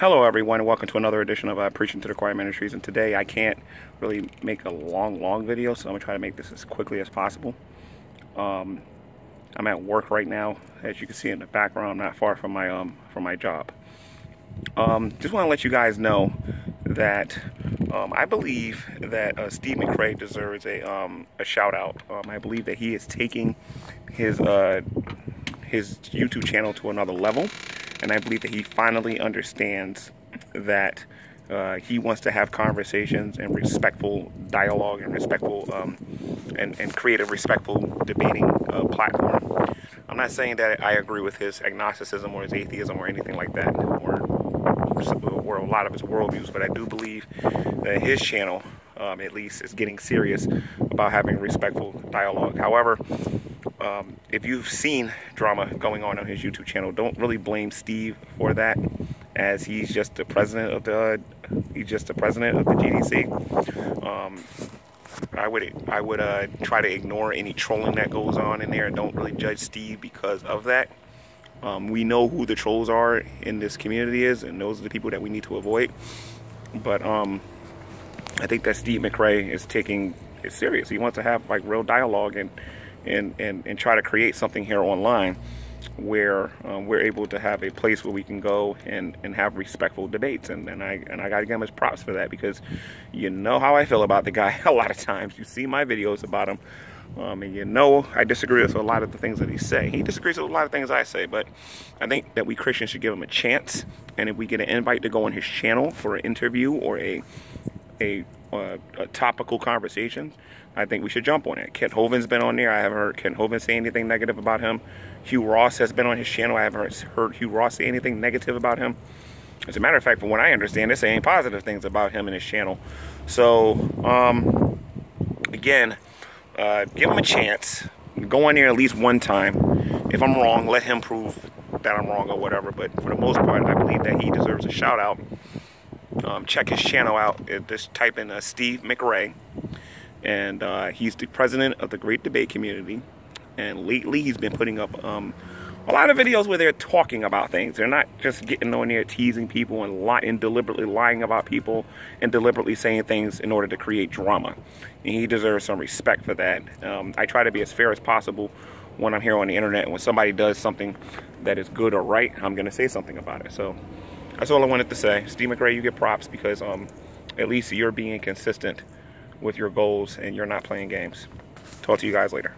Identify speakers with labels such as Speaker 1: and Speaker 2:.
Speaker 1: Hello, everyone, and welcome to another edition of uh, Preaching to the Choir Ministries. And today I can't really make a long, long video, so I'm going to try to make this as quickly as possible. Um, I'm at work right now, as you can see in the background, I'm not far from my, um, from my job. Um, just want to let you guys know that um, I believe that uh, Steve McRae deserves a, um, a shout out. Um, I believe that he is taking his, uh, his YouTube channel to another level and I believe that he finally understands that uh, he wants to have conversations and respectful dialogue and respectful um, and, and create a respectful debating uh, platform. I'm not saying that I agree with his agnosticism or his atheism or anything like that, or, or a lot of his worldviews, but I do believe that his channel, um, at least, is getting serious about having respectful dialogue. However, um, if you've seen drama going on on his YouTube channel, don't really blame Steve for that, as he's just the president of the he's just the president of the GDC. Um, I would I would uh, try to ignore any trolling that goes on in there, and don't really judge Steve because of that. Um, we know who the trolls are in this community is, and those are the people that we need to avoid. But um, I think that Steve McRae is taking it serious. He wants to have like real dialogue and and, and, and try to create something here online where um, we're able to have a place where we can go and, and have respectful debates. And, and I and I gotta give him his props for that because you know how I feel about the guy a lot of times. You see my videos about him. Um, and you know I disagree with a lot of the things that he say. He disagrees with a lot of things I say, but I think that we Christians should give him a chance. And if we get an invite to go on his channel for an interview or a a, uh, a topical conversation, I think we should jump on it. Kent Hovind's been on there. I haven't heard Kent Hovind say anything negative about him. Hugh Ross has been on his channel. I haven't heard Hugh Ross say anything negative about him. As a matter of fact, from what I understand, they're saying positive things about him and his channel. So, um, again, uh, give him a chance. Go on there at least one time. If I'm wrong, let him prove that I'm wrong or whatever. But for the most part, I believe that he deserves a shout out. Um, check his channel out. Just type in uh, Steve McRae and uh, he's the president of the Great Debate Community. And lately, he's been putting up um, a lot of videos where they're talking about things. They're not just getting on there teasing people and, and deliberately lying about people and deliberately saying things in order to create drama. And he deserves some respect for that. Um, I try to be as fair as possible when I'm here on the internet. And when somebody does something that is good or right, I'm going to say something about it. So that's all I wanted to say. Steve McRae, you get props because um, at least you're being consistent with your goals and you're not playing games. Talk to you guys later.